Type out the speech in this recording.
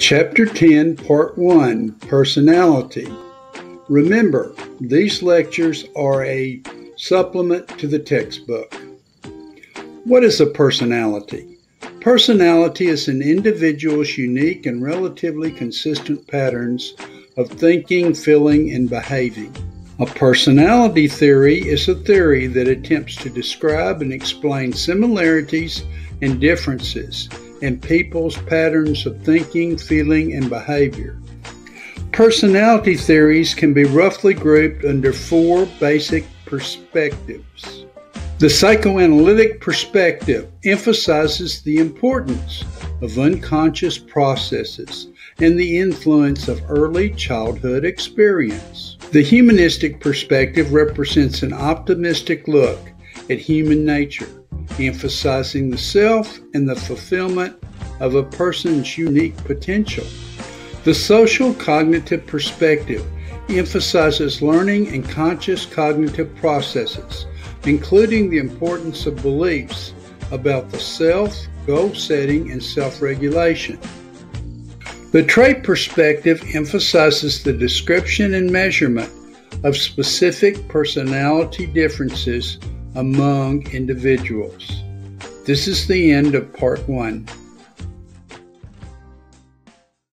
Chapter 10, Part 1 Personality. Remember, these lectures are a supplement to the textbook. What is a personality? Personality is an individual's unique and relatively consistent patterns of thinking, feeling, and behaving. A personality theory is a theory that attempts to describe and explain similarities and differences in people's patterns of thinking, feeling, and behavior. Personality theories can be roughly grouped under four basic perspectives. The psychoanalytic perspective emphasizes the importance of unconscious processes and the influence of early childhood experience. The humanistic perspective represents an optimistic look at human nature, emphasizing the self and the fulfillment of a person's unique potential. The social cognitive perspective emphasizes learning and conscious cognitive processes, including the importance of beliefs about the self, goal setting, and self regulation. The trait perspective emphasizes the description and measurement of specific personality differences among individuals. This is the end of part one.